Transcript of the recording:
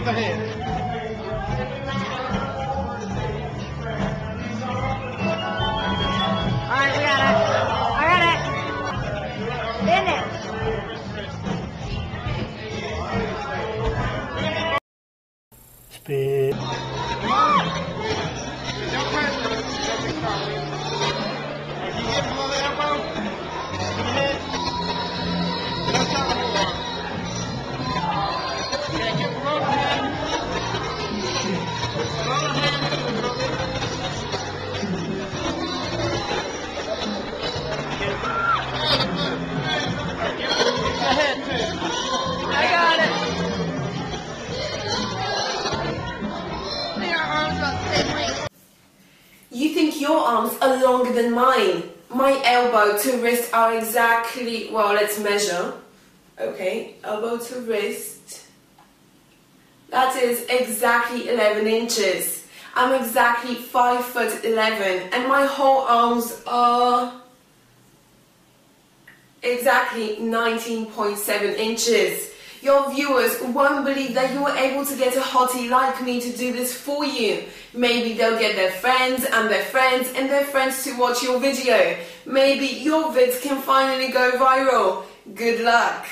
Alright, we got it. I got it. In it. Speed. I got it. Your arms about the same length. You think your arms are longer than mine. My elbow to wrist are exactly, well, let's measure. Okay, elbow to wrist. That is exactly 11 inches. I'm exactly 5 foot 11 and my whole arms are exactly 19.7 inches. Your viewers won't believe that you were able to get a hottie like me to do this for you. Maybe they'll get their friends and their friends and their friends to watch your video. Maybe your vids can finally go viral. Good luck.